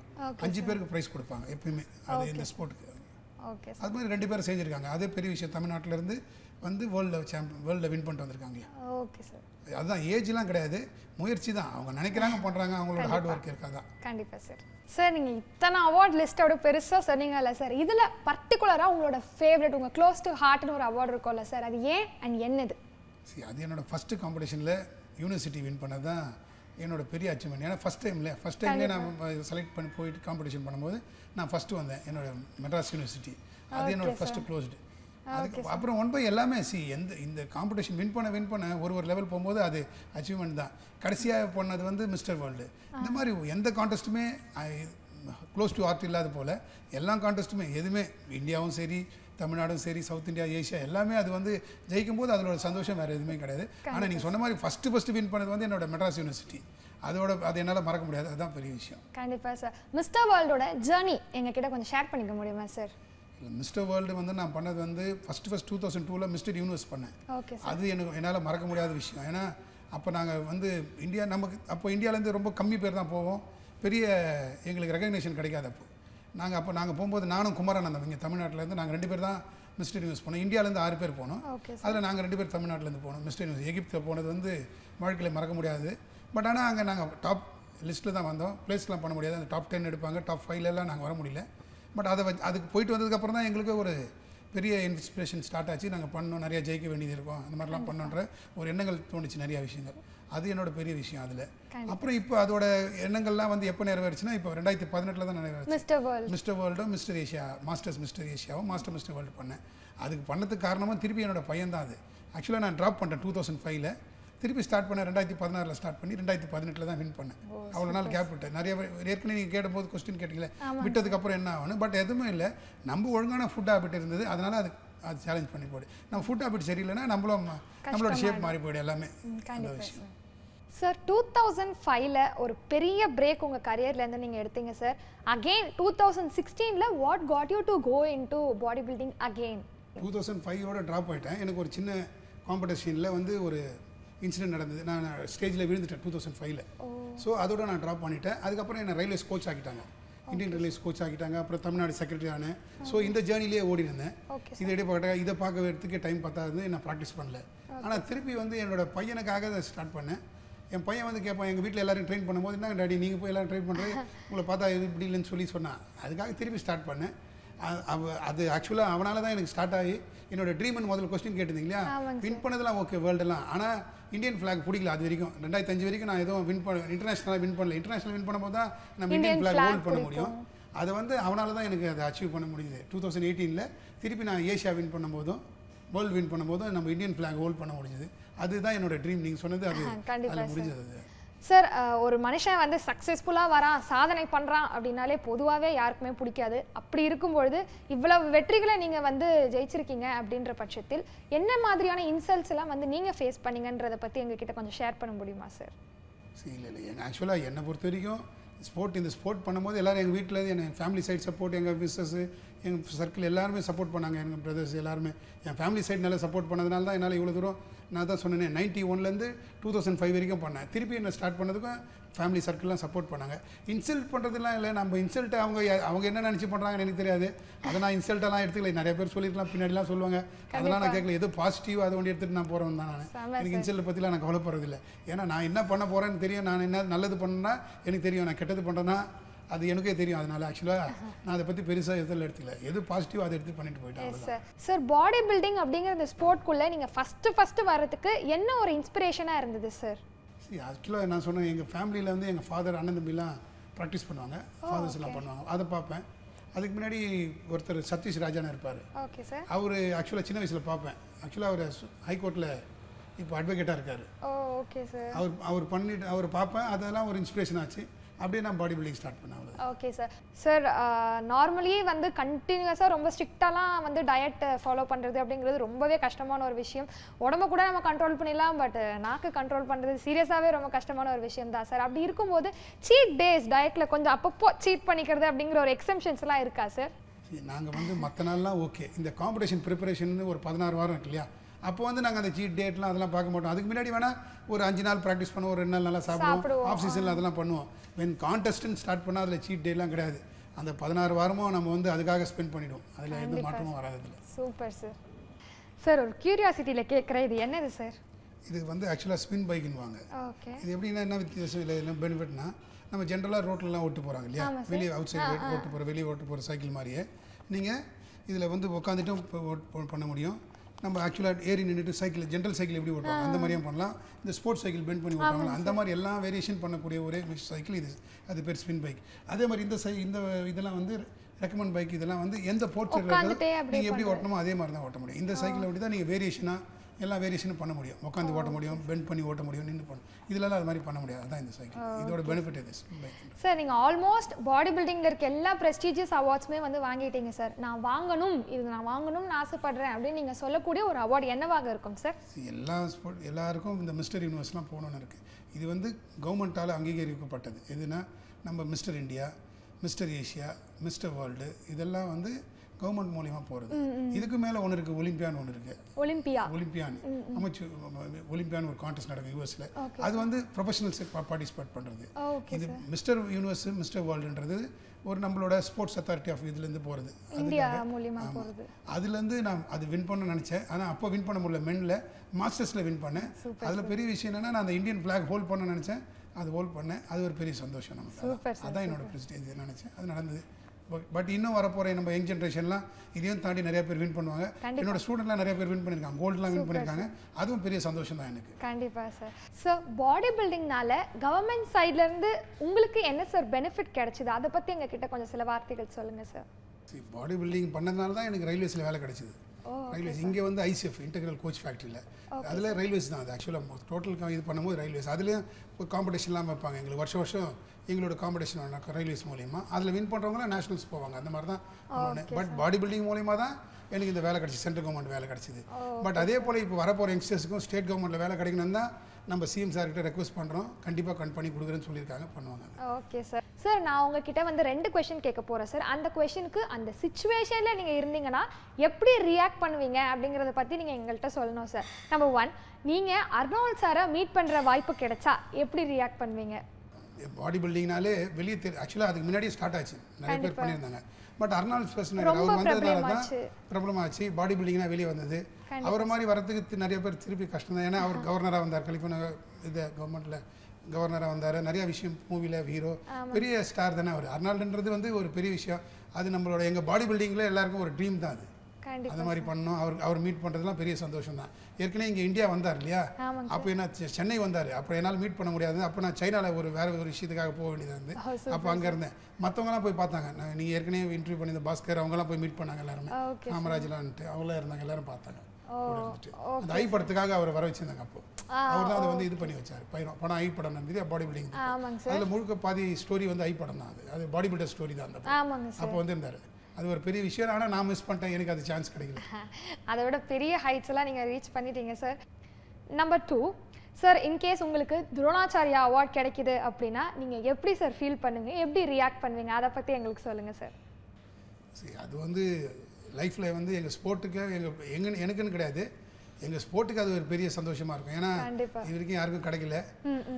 அஞ்சு பேருக்கு ப்ரைஸ் கொடுப்பாங்க எப்பயுமே. அது இந்த ஸ்போர்ட்டுக்கு ஓகே அது மாதிரி ரெண்டு பேரும் செஞ்சுருக்காங்க அதே பெரிய விஷயம் தமிழ்நாட்டிலேருந்து வந்து வேர்ல்டில் சாம்பியன் வேர்ல்டில் வின் பண்ணிட்டு வந்திருக்காங்க. ஓகே சார் அதுதான் ஏஜ்லாம் கிடையாது. முயற்சி தான். அவங்க நினைக்கிறாங்க பண்ணுறாங்க அவங்களோட ஹார்ட் ஒர்க் இருக்காங்க கண்டிப்பாக சார் சார் நீங்கள் இத்தனை அவார்ட் லிஸ்ட்டோட பெருசாக சொன்னீங்கல்ல சார் இதில் பர்டிகுலராக உங்களோட ஃபேவரட் உங்கள் க்ளோஸ் டு ஹார்ட்னு ஒரு அவார்டு இருக்கும்ல சார் அது ஏன் அண்ட் என்னது? சரி அது என்னோட ஃபஸ்ட்டு காம்படிஷனில் யூனிவர்சிட்டி வின் பண்ணது தான் என்னோட பெரிய அச்சீவ்மெண்ட் ஏன்னா ஃபஸ்ட் டைம்ல ஃபஸ்ட் டைம்லேயே நான் செலக்ட் பண்ணி போயிட்டு காம்படிஷன் பண்ணும்போது நான் ஃபஸ்ட்டு வந்தேன். என்னோட மெட்ராஸ் யூனிவர்சிட்டி அது என்னோட ஃபஸ்ட்டு க்ளோஸ்டு அதுக்கு அப்புறம் ஒன் பை எல்லாமே சி எந்த இந்த காம்படிஷன் வின் பண்ண வின் பண்ண ஒரு ஒரு லெவல் போகும்போது அது அச்சீவ்மெண்ட் தான். கடைசியாக பண்ணது வந்து மிஸ்டர் வேர்ல்டு இந்த மாதிரி எந்த கான்டெஸ்ட்டுமே க்ளோஸ் டு ஆர்ட் இல்லாத போல் எல்லா கான்டெஸ்ட்டுமே எதுவுமே இந்தியாவும் சரி தமிழ்நாடும் சரி சவுத் இந்தியா ஏஷியா எல்லாமே அது வந்து ஜெயிக்கும் போது அதோட சந்தோஷம் வேறு எதுவுமே கிடையாது. ஆனால் நீங்கள் சொன்ன மாதிரி ஃபஸ்ட்டு ஃபஸ்ட்டு வின் பண்ணது வந்து என்னோட மெட்ராஸ் யூனிவர்சிட்டி. அதோட அது என்னால் மறக்க முடியாது. அதுதான் பெரிய விஷயம். கண்டிப்பாக சார் மிஸ்டர் வேர்ல்டோட ஜேர்னி எங்ககிட்ட கொஞ்சம் ஷேர் பண்ணிக்க முடியுமா சார் இல்லை மிஸ்டர் வேர்ல்டு வந்து நான் பண்ணது வந்து ஃபஸ்ட்டு ஃபஸ்ட் டூ தௌசண்ட் டூவில் மிஸ்டர் யூனிவர்ஸ் பண்ணேன். ஓகே அது எனக்கு என்னால் மறக்க முடியாத விஷயம். ஏன்னா அப்போ நாங்கள் வந்து இந்தியா நமக்கு அப்போ இந்தியாவிலேருந்து ரொம்ப கம்மி பேர் தான் போவோம். பெரிய எங்களுக்கு ரெகக்னேஷன் கிடைக்காது அப்போ நாங்கள் அப்போ நாங்கள் போகும்போது நானும் குமரன் அந்த இங்கே தமிழ்நாட்டிலேருந்து நாங்கள் ரெண்டு பேர் தான் மிஸ்டர் யூனிவர்ஸ் போனோம். இந்தியாவிலேருந்து ஆறு பேர் போனோம். அதில் நாங்கள் ரெண்டு பேர் தமிழ்நாட்டிலேருந்து போனோம். மிஸ்டர் யூனிவர்ஸ் எகிப்தில் போனது வந்து வாழ்க்கையில் மறக்க முடியாது. பட் ஆனால் அங்கே நாங்கள் டாப் லிஸ்ட்டில் தான் வந்தோம். ப்ளேஸ்லாம் பண்ண முடியாது. அந்த டாப் டென் எடுப்பாங்க. டாப் ஃபைவ்லலாம் நாங்கள் வர முடியல. பட் அதை வச்சு அதுக்கு போயிட்டு வந்ததுக்கப்புறம் தான் எங்களுக்கு ஒரு பெரிய இன்ஸ்பிரேஷன் ஸ்டார்ட் ஆச்சு. நாங்கள் பண்ணோம். நிறையா ஜெயிக்க வேண்டியது இருக்கும். அந்த மாதிரிலாம் பண்ணோன்ற ஒரு எண்ணங்கள் தோணுச்சு நிறையா விஷயங்கள். அது என்னோட பெரிய விஷயம் அதில். அப்புறம் இப்போ அதோட எண்ணங்கள்லாம் வந்து எப்போ நிறைவேறுச்சுன்னா இப்போ ரெண்டாயிரத்தி பதினெட்டில் தான் நிறைவேறுச்சு. மிஸ்டர் வேர்ல்ட் மிஸ்டர் வேர்ல்டும் மிஸ்டர் ஏஷியா மாஸ்டர்ஸ் மிஸ்டர் ஏஷியாவும் மாஸ்டர் மிஸ்டர் வேர்ல்டு பண்ணேன். அதுக்கு பண்ணதுக்கு காரணமாக திருப்பி என்னோட பையன் தான் அது. ஆக்சுவலாக நான் ட்ராப் பண்ணிட்டேன் டூ தௌசண்ட் ஃபைவ்ல திருப்பி ஸ்டார்ட் பண்ணேன் ரெண்டாயிரத்தி பதினாறில் ஸ்டார்ட் பண்ணி ரெண்டாயிரத்தி பதினெட்டில் தான் வின் பண்ணேன். அவ்வளோ நாள் கேப் விட்டேன். நிறைய ஏற்கனவே நீங்கள் கேட்டபோது கொஸ்டின் கேட்டீங்களே விட்டதுக்கப்புறம் என்ன ஆகணும்? பட் எதுவுமே இல்லை. நம்ம ஒழுங்கான ஃபுட் ஹேபிட் இருந்தது. அதனால் அது அது சேலஞ்ச் பண்ணி போடு. நம்ம ஃபுட் ஹேபிட் சரியில்லைன்னா நம்மளும் நம்மளோட ஷேப் மாறி போயிடும் எல்லாமே. அந்த விஷயம். சார் டூ தௌசண்ட் ஃபைவ்ல ஒரு பெரிய பிரேக் உங்கள் கரியர்லேருந்து நீங்கள் எடுத்தீங்க sir again two thousand சிக்ஸ்டீனில் what got you to go into body building again two thousand ஃபைவோட drop ஆகிட்டேன் எனக்கு ஒரு சின்ன காம்படிஷனில் வந்து ஒரு இன்சிடென்ட் நடந்தது. நான் ஸ்டேஜில் விழுந்துட்டேன் டூ தௌசண்ட் ஃபைவ்ல ஸோ அதோட நான் ட்ராப் பண்ணிட்டேன். அதுக்கப்புறம் என்ன ரயில்வேஸ் கோச் ஆக்கிட்டாங்க. இந்தியன் ரயில்வேஸ் கோச் ஆக்கிட்டாங்க. அப்புறம் தமிழ்நாடு செக்ரட்டரி ஆனேன். ஸோ இந்த ஜேர்னிலே ஓடி இருந்தேன் இதை இடைப்பட்ட இதை பார்க்கறதுக்கு டைம் பத்தாது நான் ப்ராக்டிஸ் பண்ணல. ஆனால் திருப்பி வந்து என்னோட பையனுக்காக அதை ஸ்டார்ட் பண்ணேன். என் பையன் வந்து கேட்பான் எங்கள் வீட்டில் எல்லாரும் ட்ரெயின் பண்ணும்போது என்ன டாடி நீங்கள் போய் எல்லாரும் ட்ரெயின் பண்ணுறது உங்களை பார்த்தா இது இப்படி இல்லைன்னு சொல்லி சொன்னான் அதுக்காக திருப்பி ஸ்டார்ட் பண்ணேன். அவ அது ஆக்சுவலாக அவனால தான் எனக்கு ஸ்டார்ட் ஆகி என்னோட ட்ரீம்னு முதல்ல கொஸ்டின் கேட்டிருந்தீங்க இல்லையா? வின் பண்ணதெல்லாம் ஓகே வேர்ல்டெல்லாம் ஆனால் இந்தியன் ஃபிளாக் பிடிக்கல அது வரைக்கும். ரெண்டாயிரத்தி அஞ்சு வரைக்கும் நான் எதுவும் வின் பண்ண இன்டர்நேஷனலாக வின் பண்ணல. இன்டர்நேஷனல் வின் பண்ணும்போது தான் நம்ம இந்தியன் ஃபிளாக் ஹோல்ட் பண்ண. முடியும். அதை வந்து அவனால தான் எனக்கு அதை அச்சீவ் பண்ண முடியுது. டூ தௌசண்ட் எயிட்டீனில் திருப்பி நான் ஏஷியா வின் பண்ணும்போதும் வேர்ல்டு வின் பண்ணும்போதும் நம்ம இந்தியன் ஃபிளாக் ஹோல்ட் பண்ண முடிஞ்சது. அதுதான் என்னோட ட்ரீம் நீங்கள் சொன்னது அது கண்டிப்பா அதில் முடிஞ்சது சார் ஒரு மனுஷன் வந்து சக்ஸஸ்ஃபுல்லாக வரான் சாதனை பண்ணுறான் அப்படின்னாலே பொதுவாகவே யாருக்குமே பிடிக்காது. அப்படி இருக்கும்பொழுது இவ்வளவு வெற்றிகளை நீங்கள் வந்து ஜெயிச்சிருக்கீங்க அப்படின்ற பட்சத்தில் என்ன மாதிரியான இன்சல்ட்ஸ் எல்லாம் வந்து நீங்கள் ஃபேஸ் பண்ணீங்கன்றதை பற்றி எங்ககிட்ட கொஞ்சம் ஷேர் பண்ண முடியுமா சார்? இல்லை இல்லை. எங்கள் ஆக்சுவலாக என்னை பொறுத்த வரைக்கும் ஸ்போர்ட் இந்த ஸ்போர்ட் பண்ணும்போது எல்லாரும் எங்கள் வீட்டில் என் ஃபேமிலி சைடு சப்போர்ட் எங்கள் பிஸ்னஸ் எங்கள் சர்க்கிள் எல்லாருமே சப்போர்ட் பண்ணாங்க. எங்கள் பிரதர்ஸ் எல்லாருமே. என் ஃபேமிலி சைடு நல்லா சப்போர்ட் பண்ணதுனால தான் என்னால் இவ்வளோ தூரம் நான் தான் சொன்னேன் நைன்ட்டி ஒன்லேருந்து டூ தௌசண்ட் ஃபைவ் வரைக்கும் பண்ணேன். திருப்பி என்ன ஸ்டார்ட் பண்ணதுக்கும் ஃபேமிலி சர்க்கிள்லாம் சப்போர்ட் பண்ணாங்க. இன்சல்ட் பண்ணுறதுலாம் இல்லை. நம்ம இன்சல்ட்டை அவங்க அவங்க என்ன நினச்சி பண்ணுறாங்கன்னு எனக்கு தெரியாது. அதை நான் இன்சல்ட்டெல்லாம் எடுத்துக்கல. நிறைய பேர் சொல்லியிருக்கலாம் பின்னாடிலாம் சொல்லுவாங்க. அதெல்லாம் நான் கேட்கல. எது பாசிட்டிவ் அதை ஒன்று எடுத்துகிட்டு நான் போகிறவன் தான் நான். எனக்கு இன்சல்ட்டை பற்றிலாம் நான் கவலைப்படுறதில்ல. ஏன்னா நான் என்ன பண்ண போகிறேன்னு தெரியும். நான் என்ன நல்லது பண்ணேன்னா எனக்கு தெரியும். நான் கெட்டது பண்ணுறேன்னா அது எனக்கே தெரியும். அதனால ஆக்சுவலாக நான் அதை பற்றி பெருசாக எதில் எடுத்துக்கல. எது பாசிட்டிவ் அதை எடுத்து பண்ணிட்டு போயிட்டேன் சார் சார் பாடி பில்டிங் அப்படிங்கிற இந்த ஸ்போர்ட்குள்ளே நீங்கள் ஃபஸ்ட்டு ஃபஸ்ட்டு வர்றதுக்கு என்ன ஒரு இன்ஸ்பிரேஷனாக இருந்தது சார் சரி ஆக்சுவலாக நான் சொன்னேன் எங்கள் ஃபேமிலியில் வந்து எங்கள் ஃபாதர் அண்ணன் தம்பிலாம் ப்ராக்டிஸ் பண்ணுவாங்க. ஃபாதர்ஸ் எல்லாம் பண்ணுவாங்க. அதை பார்ப்பேன். அதுக்கு முன்னாடி ஒருத்தர் சதீஷ் ராஜான்னு இருப்பார். ஓகே சார் அவர் ஆக்சுவலாக சின்ன வயசில் பார்ப்பேன். ஆக்சுவலாக அவர் ஹைகோர்ட்டில் இப்போ அட்வொகேட்டாக இருக்கார். ஓகே சார் அவர் அவர் பண்ணிட்டு அவர் பார்ப்பேன். அதெல்லாம் ஒரு இன்ஸ்பிரேஷன் ஆச்சு. அப்படியே நான் பாடி பில்டிங் ஸ்டார்ட் பண்ணேன் ஓகே சார் சார் நார்மலி வந்து கண்டினியூஸாக ரொம்ப ஸ்ட்ரிக்டாலாம் வந்து டயட் ஃபாலோ பண்ணுறது அப்படிங்கிறது ரொம்பவே கஷ்டமான ஒரு விஷயம். உடம்ப கூட நம்ம கண்ட்ரோல் பண்ணிடலாம் பட் நாக்கு கண்ட்ரோல் பண்ணுறது சீரியஸாகவே ரொம்ப கஷ்டமான ஒரு விஷயம் தான் சார் அப்படி இருக்கும்போது சீட் டேஸ் டயட்டில் கொஞ்சம் அப்பப்போ சீட் பண்ணிக்கிறது அப்படிங்கிற ஒரு எக்ஸம்ஷன்ஸ்லாம் இருக்கா சார் நாங்கள் வந்து மற்ற நாள்லாம் ஓகே இந்த காம்படிஷன் ப்ரிப்பரேஷன் ஒரு பதினாறு வாரம் இருக்கு இல்லையா? அப்போ வந்து நாங்கள் அந்த சீட் டேட்லாம் அதெல்லாம் பார்க்க மாட்டோம். அதுக்கு முன்னாடி வேணால் ஒரு அஞ்சு நாள் ப்ராக்டிஸ் பண்ணுவோம் ஒரு ரெண்டு நாள் நல்லா சாப்பிடுவோம். ஆஃப் சீசனில் அதெல்லாம் பண்ணுவோம். வென் கான்டெஸ்ட்னு ஸ்டார்ட் பண்ணால் அதில் சீட் டேலாம் கிடையாது. அந்த பதினாறு வாரமும் நம்ம வந்து அதுக்காக ஸ்பெண்ட் பண்ணிடுவோம். அதில் எந்த மாற்றமும் வராது சூப்பர் சார். சார் ஒரு கியூரியாசிட்டியில் கேட்குறேன் இது என்னது சார்? இது வந்து ஆக்சுவலாக ஸ்பின் பைக்குன்னு வாங்க ஓகே. இது எப்படின்னா என்ன வித்தியாசம்? இல்லை என்ன பெனிஃபிட்னா நம்ம ஜென்ரலாக ரோட்லலாம் ஓட்டு போகிறாங்க இல்லையா? வெளியே அவுட் சைடு ஓட்டு போகிற வெளியே ஓட்டு போகிற சைக்கிள் மாதிரியே. நீங்கள் இதில் வந்து உட்காந்துட்டும் பண்ண முடியும். நம்ம ஆக்சுவலாக ஏறி நின்றுட்டு சைக்கிள் ஜென்ரல் சைக்கிள் எப்படி ஓட்டுவாங்க அந்த மாதிரியும் பண்ணலாம். இந்த ஸ்போர்ட்ஸ் சைக்கிள் பெண்ட் பண்ணி ஓட்டுவாங்க அந்த மாதிரி எல்லா வேரியேஷன் பண்ணக்கூடிய ஒரே சைக்கிள் இது. அது பேர் ஸ்பின் பைக் அதே மாதிரி இந்த சை இந்த இதெல்லாம் வந்து ரெக்கமெண்ட் பைக் இதெல்லாம் வந்து எந்த போர்ட்ஸ் நீங்கள் எப்படி ஓட்டணுமோ அதே மாதிரி தான் ஓட்ட முடியும். இந்த சைக்கிள் அப்படி தான் நீங்கள் வேரியேஷனாக எல்லா வேரியேஷனும் பண்ண முடியும். உட்காந்து ஓட்ட முடியும் பெண்ட் பண்ணி ஓட்ட முடியும் நின்று பண்ண. இதுலலாம் அது மாதிரி பண்ண முடியாது. அதான் இந்த சைக்கிள் இதோட பெனிஃபிட் இது சார் நீங்கள் ஆல்மோஸ்ட் பாடி பில்டிங்கில் இருக்க எல்லா ப்ரெஸ்டீஜியஸ் அவார்ட்ஸுமே வந்து வாங்கிட்டீங்க சார் நான் வாங்கணும் இது நான் வாங்கணும்னு ஆசைப்படுறேன் அப்படின்னு நீங்கள் சொல்லக்கூடிய ஒரு அவார்டு என்னவாக இருக்கும் சார் எல்லா ஸ்போர்ட் எல்லாருக்கும் இந்த மிஸ்டர் யூனிவர்ஸ்லாம் போகணும்னு இருக்குது இது வந்து கவர்மெண்ட்டால் அங்கீகரிக்கப்பட்டது. எதுனா நம்ம mister India mister Asia mister world இதெல்லாம் வந்து கவர்மெண்ட் மூலியமாக போகிறது இதுக்கு மேலே ஒன்று இருக்குது ஒலிம்பியான்னு ஒன்று இருக்குது ஒலிம்பியா ஒலிம்பியான் அமைச்சு ஒலிம்பியான் ஒரு கான்டெஸ்ட் நடக்கும் யூஎஸில் அது வந்து ப்ரொஃபஷனல்ஸ் பார்ட்டிசிபேட் பண்ணுறது இது மிஸ்டர் யூனிவர்ஸ் மிஸ்டர் வேர்ல்டுன்றது ஒரு நம்மளோட ஸ்போர்ட்ஸ் அத்தாரிட்டி ஆஃப் இதுலேருந்து போகிறது இந்தியா மூலியமா போகிறது அதுலேருந்து நான் அது வின் பண்ண நினச்சேன். ஆனால் அப்போ வின் பண்ண முடியல. மென்னில் மாஸ்டர்ஸில் வின் பண்ணேன். அதில் பெரிய விஷயம் என்னென்னா நான் அந்த இந்தியன் ஃப்ளாக் ஹோல்ட் பண்ண நினச்சேன். அது ஹோல்ட் பண்ணேன். அது ஒரு பெரிய சந்தோஷம் நமக்கு. அதான் என்னோட ப்ரெஸ்டேஜ் நினச்சேன். அது நடந்தது. பட் இன்னும் வரப்போகிற நம்ம யங் ஜென்ரேஷன்லாம் இதையும் தாண்டி நிறைய பேர் வின் பண்ணுவாங்க. என்னோட ஸ்டூடெண்ட்லாம் நிறைய பேர் வின் பண்ணியிருக்காங்க. கோல்டுலாம் வின் பண்ணியிருக்காங்க. அதுவும் பெரிய சந்தோஷம் தான் எனக்கு. கண்டிப்பாக சார். ஸோ பாடி பில்டிங்னால கவர்மெண்ட் சைட்லேருந்து உங்களுக்கு என்ன சார் பெனிஃபிட் கிடைச்சிது? அதை பற்றி எங்கள் கிட்ட கொஞ்சம் சில வார்த்தைகள் சொல்லுங்கள் சார். பாடி பில்டிங் பண்ணதுனால தான் எனக்கு ரயில்வேஸில் வேலை கிடைச்சிது. ரயில்வேஸ் இங்கே வந்து ஐசிஎஃப் இன்டெகிரல் கோச் ஃபேக்ட்ரியில் அதில் ரயில்வேஸ் தான். அது ஆக்சுவலாக டோட்டல் இது பண்ணும்போது ரயில்வேஸ் அதுலேயும் ஒரு காம்படிஷன்லாம் வைப்பாங்க. எங்களுக்கு வருஷம் வருஷம் எங்களோட காம்படிஷன் நடக்கும் ரயில்வேஸ் மூலியமா. அதில் வின் பண்ணுறவங்களாம் நேஷனல்ஸ் போவாங்க. அந்த மாதிரி தான் பட் பாடி பில்டிங் மூலியமா தான் எனக்கு இந்த வேலை கிடச்சி. சென்ட்ரல் கவர்மெண்ட் வேலை கிடச்சிது. பட் அதே போல் இப்போ வரப்போகிற யங்ஸ்டர்ஸுக்கும் ஸ்டேட் கவர்மெண்ட்டில் வேலை கிடைக்கணும் தான் நம்ம சிஎம் சார்கிட்ட ரெக்வஸ்ட் பண்ணுறோம் கண்டிப்பாக கண் பண்ணி கொடுக்குறேன்னு சொல்லியிருக்காங்க. பண்ணுவாங்க ஓகே சார் சார் நான் உங்ககிட்ட வந்து ரெண்டு கொஷின் கேட்க போகிறேன் சார் அந்த கொஷனுக்கு அந்த சுச்சுவேஷனில் நீங்கள் இருந்தீங்கன்னா எப்படி ரியாக்ட் பண்ணுவீங்க அப்படிங்கிறத பற்றி நீங்கள் எங்கள்கிட்ட சொல்லணும் சார் நம்பர் ஒன் நீங்கள் அர்னால்ட் சாரை மீட் பண்ணுற வாய்ப்பு கிடைச்சா எப்படி ரியாக்ட் பண்ணுவீங்க? பாடி பில்டிங்னாலே வெளியே தெரி ஆக்சுவலாக அதுக்கு முன்னாடியே ஸ்டார்ட் ஆச்சு. நிறைய பேர் பண்ணியிருந்தாங்க. பட் அர்னால்ட் ஸ்பெஷல் ரொம்ப அவர் வந்ததுனால தான் பிரபலமாச்சு. பாடி பில்டிங்னா வெளியே வந்தது. அவரை மாதிரி வரதுக்கு தி- நிறைய பேர் திருப்பி கஷ்டம் தான் ஏன்னா அவர் கவர்னராக வந்தார். கலிஃபோர்னியா இது கவர்மெண்ட்டில் கவர்னராக வந்தார். நிறைய விஷயம் மூவியில் ஹீரோ பெரிய ஸ்டார் தானே அவர். அர்னால்டுன்றது வந்து ஒரு பெரிய விஷயம். அது நம்மளோட எங்கள் பாடி பில்டிங்கில் எல்லாருக்கும் ஒரு ட்ரீம் தான் அது. அந்த மாதிரி பண்ணோம். அவர் அவர் மீட் பண்ணுறதுலாம் பெரிய சந்தோஷம் தான் ஏற்கனவே இங்கே இந்தியா வந்தார் இல்லையா? அப்போ என்ன சென்னை வந்தார். அப்போ என்னால் மீட் பண்ண முடியாது. அப்போ நான் சைனாவில் ஒரு வேற ஒரு விஷயத்துக்காக போக வேண்டியது வந்து Oh, super, அப்போ அங்கே இருந்தேன். மற்றவங்கலாம் போய் பார்த்தாங்க. நான் நீங்கள் ஏற்கனவே இன்டர்வியூ பண்ணியிருந்த பாஸ்கர் அவங்கலாம் போய் மீட் பண்ணாங்க எல்லாருமே. காமராஜ்லான்ட்டு அவங்களாம் இருந்தாங்க. எல்லாரும் பார்த்தாங்க. அந்த ஐ படத்துக்காக அவரை வர வச்சிருந்தாங்க அப்போ. அவர் தான் அதை வந்து இது பண்ணி வச்சார். பையன் படம் ஐ படம் நடந்தது. பாடி பில்டிங் அதில் முழுக்க பாதி ஸ்டோரி வந்து ஐ படம் தான் அது. அது பாடி பில்டர் ஸ்டோரி தான் அந்த அப்போ வந்து இருந்தார் அது ஒரு பெரிய விஷயம். ஆனால் நான் மிஸ் பண்ணிட்டேன். எனக்கு அது சான்ஸ் கிடைக்கல. அதை விட பெரிய ஹைட்ஸ் எல்லாம் நீங்கள் ரீச் பண்ணிட்டீங்க sir number two sir in case உங்களுக்கு துரோணாச்சாரியா அவார்ட் கிடைக்குது அப்படின்னா நீங்கள் எப்படி சார் ஃபீல் பண்ணுவீங்க எப்படி ரியாக்ட் பண்ணுவீங்க? அதை பற்றி எங்களுக்கு சொல்லுங்கள் சார் சரி அது வந்து லைஃப்பில் வந்து எங்கள் ஸ்போர்ட்டுக்கு எங்கள் எங்க எனக்குன்னு கிடையாது. எங்கள் ஸ்போர்ட்டுக்கு அது ஒரு பெரிய சந்தோஷமாக இருக்கும். ஏன்னா. இது வரைக்கும் யாருக்கும் கிடைக்கல.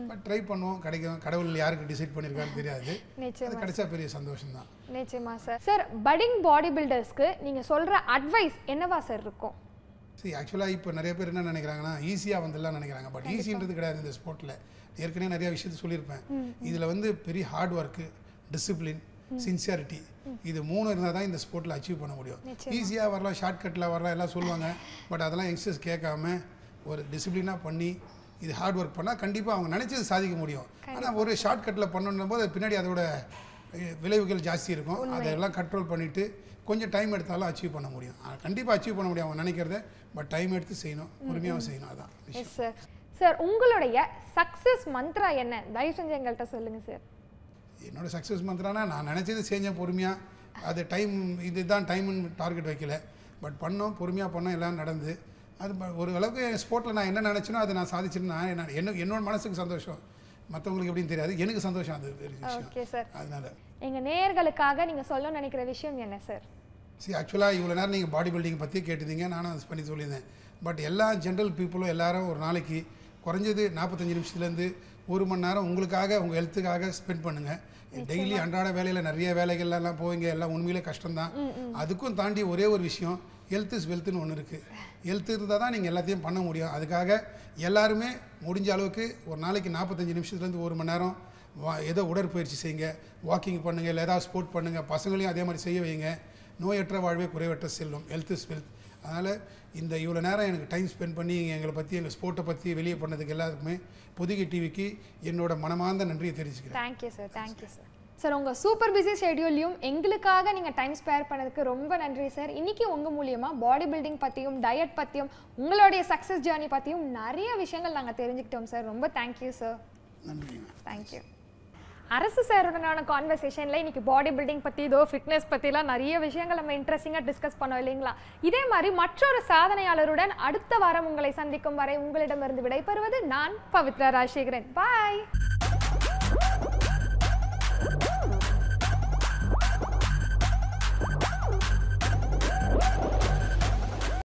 பட் ட்ரை பண்ணுவோம் கிடைக்கும். கடவுள் யாருக்கு டிசைட் பண்ணியிருக்காருன்னு தெரியாது. நிச்சயம் அது கிடைச்சா பெரிய சந்தோஷம் தான் நிச்சயமா சார் சார் பட்டிங் பாடி பில்டர்ஸ்க்கு நீங்கள் சொல்கிற அட்வைஸ் என்னவா சார் இருக்கும்? சரி ஆக்சுவலாக இப்போ நிறைய பேர் என்ன நினைக்கிறாங்கன்னா ஈஸியாக வந்துடலாம் நினைக்கிறாங்க. பட் ஈஸின்றது கிடையாது இந்த ஸ்போர்ட்டில் ஏற்கனவே நிறைய விஷயத்த சொல்லியிருப்பேன். இதில் வந்து பெரிய ஹார்ட் ஒர்க்கு டிசிப்ளின் சின்சியாரிட்டி இது மூணு இருந்தால் தான் இந்த ஸ்போர்ட்டில் அச்சீவ் பண்ண முடியும். ஈஸியாக வரலாம் ஷார்ட்கட்டில் வரலாம் எல்லாம் சொல்லுவாங்க. பட் அதெல்லாம் யங்ஸ்டர்ஸ் கேட்காம ஒரு டிசிப்ளினாக பண்ணி இது ஹார்ட் ஒர்க் பண்ணால் கண்டிப்பாக அவங்க நினச்சது சாதிக்க முடியும். ஆனால் ஒரு ஷார்ட்கட்டில் பண்ணணும் போது பின்னாடி அதோட விளைவுகள் ஜாஸ்தி இருக்கும். அதெல்லாம் கண்ட்ரோல் பண்ணிவிட்டு கொஞ்சம் டைம் எடுத்தாலும் அச்சீவ் பண்ண முடியும். கண்டிப்பாக அச்சீவ் பண்ண முடியும் அவங்க நினைக்கிறத பட் டைம் எடுத்து செய்யணும். பொறுமையாகவும் செய்யணும். அதான் சார் உங்களுடைய சக்ஸஸ் மந்த்ரா என்ன? தயவு செஞ்சு எங்கள்கிட்ட சொல்லுங்க சார் என்னோட சக்ஸஸ் மந்த்ரானா நான் நினச்சது செஞ்சேன் பொறுமையாக அது டைம் இதுதான் டைம்னு டார்கெட் வைக்கல. பட் பண்ணோம் பொறுமையாக பண்ணோம் எல்லாம் நடந்து. அது ஒரு அளவுக்கு ஸ்போர்ட்டில் நான் என்ன நினச்சேனோ அதை நான் சாதிச்சுட்டு நான் என்ன என்ன என்னோட மனசுக்கு சந்தோஷம். மற்றவங்களுக்கு எப்படின்னு தெரியாது. எனக்கு சந்தோஷம் அது ஓகே சார் அதனால. எங்க நேயர்களுக்காக நீங்க சொல்ல நினைக்கிற விஷயம் என்ன சார் சரி ஆக்சுவலாக இவ்வளோ நேரம் நீங்கள் பாடி பில்டிங் பற்றி கேட்டிருந்தீங்க. நானும் அது பண்ணி சொல்லியிருந்தேன். பட் எல்லா ஜென்ரல் பீப்புளும் எல்லாரும் ஒரு நாளைக்கு குறைஞ்சது நாற்பத்தஞ்சு நிமிஷத்துலேருந்து ஒரு மணி நேரம் உங்களுக்காக உங்கள் ஹெல்த்துக்காக ஸ்பெண்ட் பண்ணுங்கள் டெய்லி அன்றாட வேலையில் நிறைய வேலைகள்லாம் போவீங்க. எல்லாம் உண்மையிலே கஷ்டம்தான். அதுக்கும் தாண்டி ஒரே ஒரு விஷயம் ஹெல்த் இஸ் வெல்த்னு ஒன்று இருக்குது ஹெல்த் இருந்தால் தான் நீங்கள் எல்லாத்தையும் பண்ண முடியும். அதுக்காக எல்லாருமே முடிஞ்ச அளவுக்கு ஒரு நாளைக்கு நாற்பத்தஞ்சு நிமிஷத்துலேருந்து ஒரு மணி நேரம் வா ஏதோ உடற்பயிற்சி செய்யுங்க. வாக்கிங் பண்ணுங்கள் இல்லை ஏதாவது ஸ்போர்ட் பண்ணுங்கள் பசங்களையும் அதே மாதிரி செய்ய வைங்க நோயற்ற வாழ்வே குறைவற்ற செல்வம் ஹெல்த் இஸ் வெல்த் அதனால் இந்த இவ்வளோ நேரம் எனக்கு டைம் ஸ்பெண்ட் பண்ணி எங்களை பற்றி எங்கள் ஸ்போர்ட்டை பற்றி வெளியே பண்ணதுக்கு எல்லாருக்குமே பொதிகை டிவிக்கு என்னோட மனமார்ந்த நன்றியை தெரிவிச்சுக்கிறேன். Thank you sir thank you sir sir உங்கள் சூப்பர் பிஸி ஷெட்யூல்லையும் எங்களுக்காக நீங்கள் டைம் ஸ்பேர் பண்ணதுக்கு ரொம்ப நன்றி சார் இன்னைக்கு உங்கள் மூலியமாக பாடி பில்டிங் பற்றியும் டயட் பற்றியும் உங்களுடைய சக்ஸஸ் ஜேர்னி பற்றியும் நிறைய விஷயங்கள் நாங்கள் தெரிஞ்சுக்கிட்டோம் சார் ரொம்ப தேங்க்யூ சார் நன்றிங்க. தேங்க்யூ அரசு சாருடனான கான்வர்சேஷனில் இன்னைக்கு பாடி பில்டிங் பற்றி இதோ ஃபிட்னஸ் பற்றிலாம் நிறைய விஷயங்கள் நம்ம இன்ட்ரெஸ்டிங்காக டிஸ்கஸ் பண்ணோம் இல்லைங்களா? இதே மாதிரி மற்றொரு சாதனையாளருடன் அடுத்த வாரம் உங்களை சந்திக்கும் வரை உங்களிடமிருந்து விடைபெறுவது நான் பவித்ரா ராஜசேகரன். பாய்